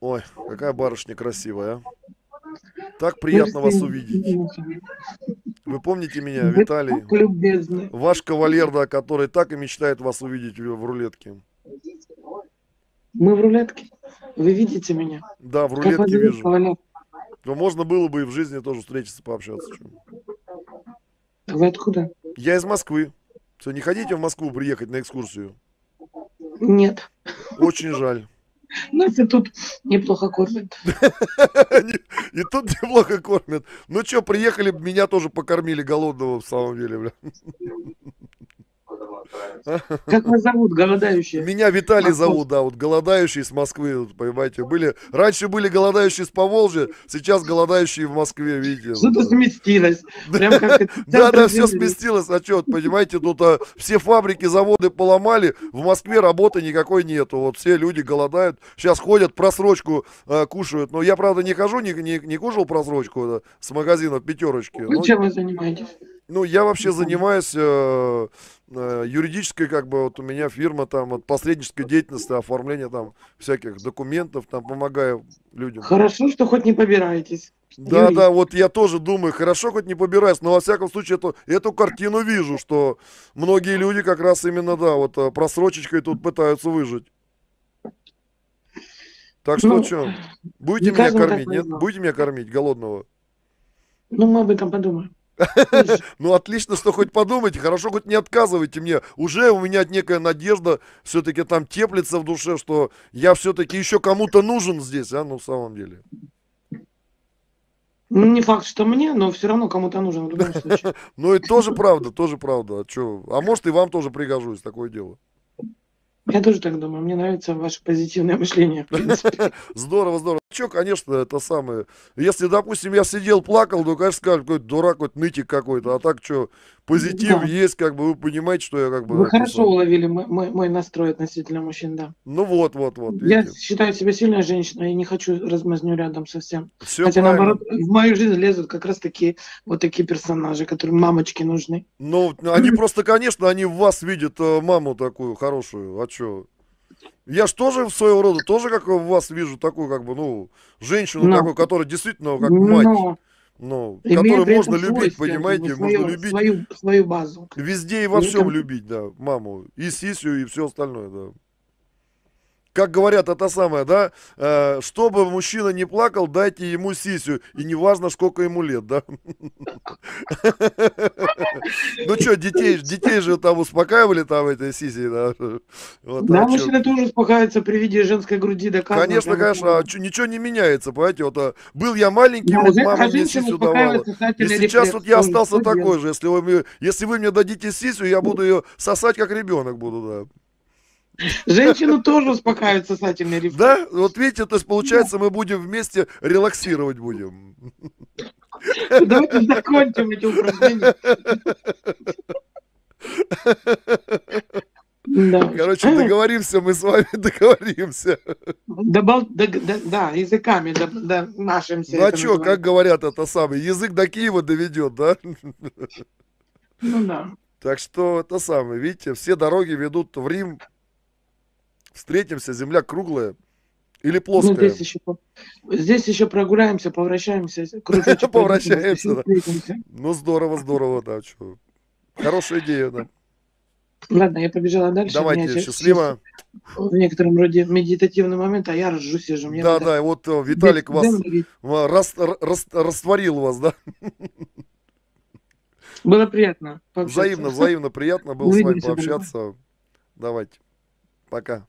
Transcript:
Ой, какая барышня красивая, а. Так приятно вас увидеть. Вы помните меня, Виталий? Ваш кавалер, да, который так и мечтает вас увидеть в, рулетке. Мы в рулетке. Вы видите меня? Да, в рулетке зовут, вижу. кавалер? Но можно было бы и в жизни тоже встретиться, пообщаться. Вы откуда? Я из Москвы. Все, не хотите в Москву приехать на экскурсию? Нет. Очень жаль. Нас и тут неплохо кормят. И тут неплохо кормят. Ну что, приехали, меня тоже покормили голодного в самом деле, бля. Как вас зовут, голодающие? Меня Виталий зовут, да, вот голодающий с Москвы, вот, понимаете, были, раньше были голодающие с Поволжья, сейчас голодающие в Москве, видите. Что-то вот, сместилось. Да, да, все сместилось, а что, понимаете, тут а, все фабрики, заводы поломали, в Москве работы никакой нету, вот все люди голодают, сейчас ходят, просрочку а, кушают, но я, правда, не хожу, не, кушал просрочку с магазина пятерочки, Вы чем вы занимаетесь? ну, я вообще занимаюсь юридической, как бы, вот у меня фирма там, вот, посреднической деятельности, оформление там всяких документов, там, помогаю людям. Хорошо, что хоть не побираетесь. Да, Юрий. да, вот я тоже думаю, хорошо хоть не побираюсь, но во всяком случае эту, эту картину вижу, что многие люди как раз именно, да, вот э, просрочечкой тут пытаются выжить. Так что Ну, что, будете не меня кормить, нет? Будете меня кормить, голодного? Ну, мы об этом подумаем. Ну, отлично, что хоть подумайте, хорошо, хоть не отказывайте мне. Уже у меня некая надежда все-таки там теплится в душе, что я все-таки еще кому-то нужен здесь, а, ну, в самом деле. Ну, не факт, что мне, но все равно кому-то нужен в любом случае. Ну, и тоже правда, тоже правда. А, а может, и вам тоже пригожусь, такое дело. Я тоже так думаю. Мне нравится ваше позитивное мышление. Здорово, здорово. Че, конечно, это самое. Если, допустим, я сидел, плакал, то, конечно, скажут, какой-то дурак, какой-то нытик какой-то. А так что, позитив Да. есть, как бы, вы понимаете, что я как бы... Вы хорошо самое. уловили мой, мой- мой настрой относительно мужчин, да. Ну, вот, вот, вот. Я видите. считаю себя сильной женщиной и не хочу размазню рядом совсем. Все Хотя, правильно. наоборот, в мою жизнь лезут как раз такие вот такие персонажи, которым мамочки нужны. Ну, они просто, конечно, они в вас видят э, маму такую хорошую. А чё? Я ж тоже в своего рода, тоже как в вас вижу такую, как бы, ну, женщину Но- такую, которая действительно как мать. Но Ну, имея которую можно любить, понимаете, ну, можно свою, любить Свою, свою базу. везде и во При всем этом- любить, да, маму. И сисю, и все остальное, да. Как говорят, это самое, да, э, чтобы мужчина не плакал, дайте ему сисю, и неважно, сколько ему лет, да. Ну что, детей, детей же там успокаивали там этой сисей, да. Да, а мужчины тоже успокаиваются при виде женской груди доказано. Конечно, конечно, а ничего не меняется, понимаете, вот а, был я маленький, Да, жен- мама а мне сисю давала. успокаивается И сейчас вот я остался такой же. Если вы мне дадите сисю, я буду ее сосать как ребенок буду, да. Женщину тоже успокаивает сосательный рефлекс. Да? Вот видите, то есть получается мы будем вместе релаксировать будем. Давайте закончим эти упражнения. Да. Короче, договоримся, мы с вами договоримся. Да, да, языками да, да, машемся. Ну а что, называется. как говорят это самое, язык до Киева доведет, да? Ну да. Так что это самое, видите, все дороги ведут в Рим. Встретимся, земля круглая или Ну, плоская. здесь еще, здесь еще прогуляемся, повращаемся, Повращаемся, да. Ну здорово, здорово, да. Хорошая идея, да. Ладно, я побежала дальше. Меня Давайте, щас- счастливо. В некотором роде медитативный момент, а я ржу сижу. Мне Да, надо да, вот Виталик вас рас- рас- растворил вас, да? Было приятно. пообщаться. Взаимно, взаимно приятно было с вами Увидимся, дорогой. пообщаться. Давайте. Пока.